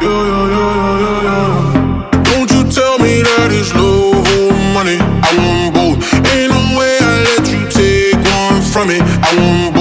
Don't you tell me that it's love or money. I want both. Ain't no way I let you take one from me. I want both.